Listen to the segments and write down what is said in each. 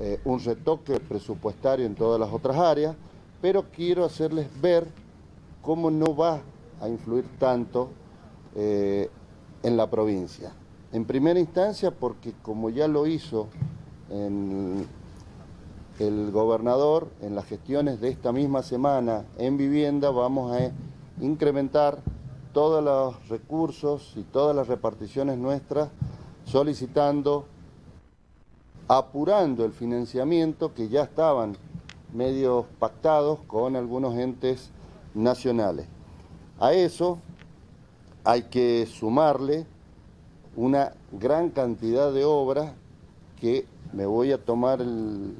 eh, un retoque presupuestario en todas las otras áreas, pero quiero hacerles ver cómo no va a influir tanto eh, en la provincia. En primera instancia porque como ya lo hizo el gobernador en las gestiones de esta misma semana en vivienda, vamos a incrementar todos los recursos y todas las reparticiones nuestras solicitando, apurando el financiamiento que ya estaban medios pactados con algunos entes nacionales. A eso hay que sumarle una gran cantidad de obras que me voy a tomar un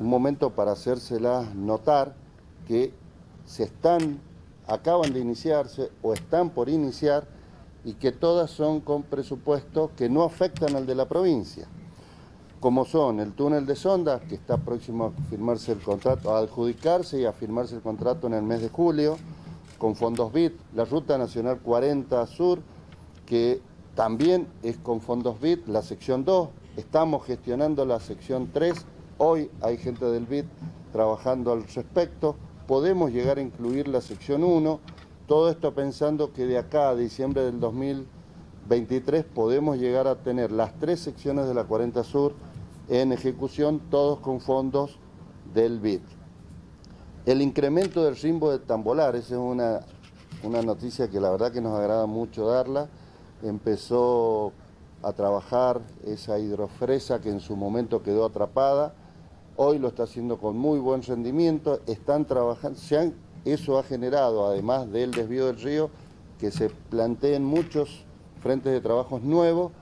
momento para hacérselas notar que se están, acaban de iniciarse o están por iniciar y que todas son con presupuestos que no afectan al de la provincia, como son el túnel de sonda, que está próximo a firmarse el contrato, a adjudicarse y a firmarse el contrato en el mes de julio, con fondos BIT, la Ruta Nacional 40 Sur, que también es con fondos BIT, la sección 2, estamos gestionando la sección 3, hoy hay gente del BIT trabajando al respecto, podemos llegar a incluir la sección 1, todo esto pensando que de acá a diciembre del 2023 podemos llegar a tener las tres secciones de la 40 Sur en ejecución, todos con fondos del BIT. El incremento del rimbo de tambolar, esa es una, una noticia que la verdad que nos agrada mucho darla. Empezó a trabajar esa hidrofresa que en su momento quedó atrapada. Hoy lo está haciendo con muy buen rendimiento. Están trabajando, eso ha generado, además del desvío del río, que se planteen muchos frentes de trabajos nuevos.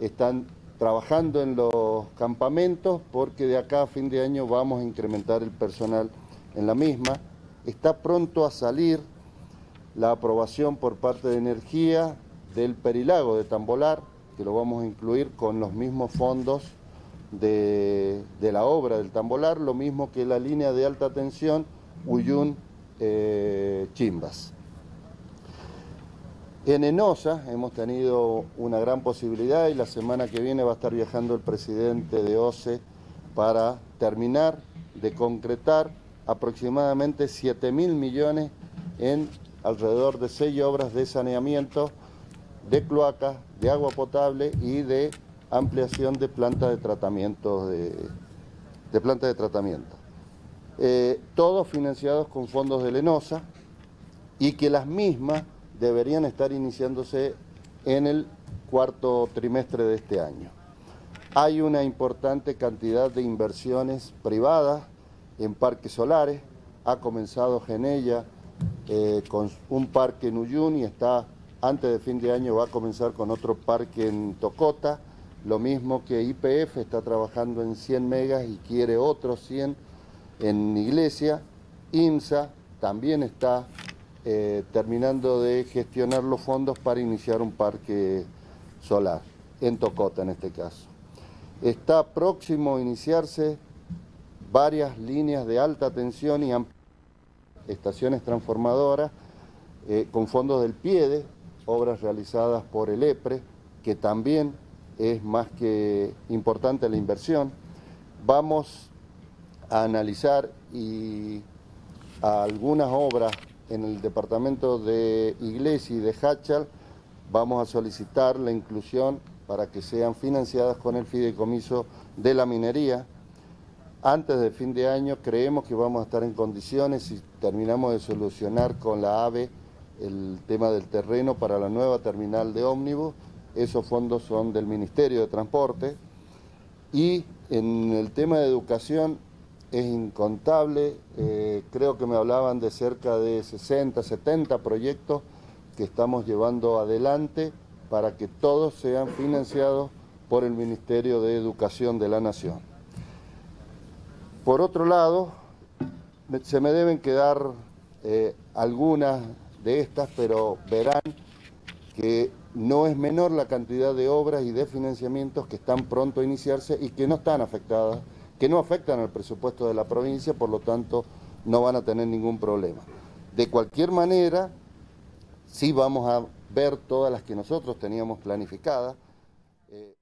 Están trabajando en los campamentos porque de acá a fin de año vamos a incrementar el personal en la misma. Está pronto a salir la aprobación por parte de Energía del Perilago de Tambolar, que lo vamos a incluir con los mismos fondos de, la obra del Tambolar, lo mismo que la línea de alta tensión Uyun eh. En Enosa hemos tenido una gran posibilidad y la semana que viene va a estar viajando el presidente de OCE para terminar de concretar aproximadamente 7 mil millones en alrededor de seis obras de saneamiento, de cloacas, de agua potable y de ampliación de plantas de tratamiento. De, planta de tratamiento. Eh, todos financiados con fondos de Lenosa y que las mismas deberían estar iniciándose en el cuarto trimestre de este año. Hay una importante cantidad de inversiones privadas en parques solares. Ha comenzado Genella eh, con un parque en Uyun y está, antes de fin de año va a comenzar con otro parque en Tocota. Lo mismo que IPF está trabajando en 100 megas y quiere otros 100 en Iglesia. IMSA también está eh, terminando de gestionar los fondos para iniciar un parque solar, en Tocota en este caso. Está próximo a iniciarse varias líneas de alta tensión y estaciones transformadoras eh, con fondos del PIEDE, obras realizadas por el EPRE, que también es más que importante la inversión. Vamos a analizar y algunas obras en el departamento de Iglesia y de Hachal, vamos a solicitar la inclusión para que sean financiadas con el fideicomiso de la minería. Antes de fin de año creemos que vamos a estar en condiciones, si terminamos de solucionar con la AVE el tema del terreno para la nueva terminal de ómnibus, esos fondos son del Ministerio de Transporte. Y en el tema de educación es incontable, eh, creo que me hablaban de cerca de 60, 70 proyectos que estamos llevando adelante para que todos sean financiados por el Ministerio de Educación de la Nación. Por otro lado, se me deben quedar eh, algunas de estas, pero verán que no es menor la cantidad de obras y de financiamientos que están pronto a iniciarse y que no están afectadas, que no afectan al presupuesto de la provincia, por lo tanto no van a tener ningún problema. De cualquier manera, sí vamos a ver todas las que nosotros teníamos planificadas. Eh,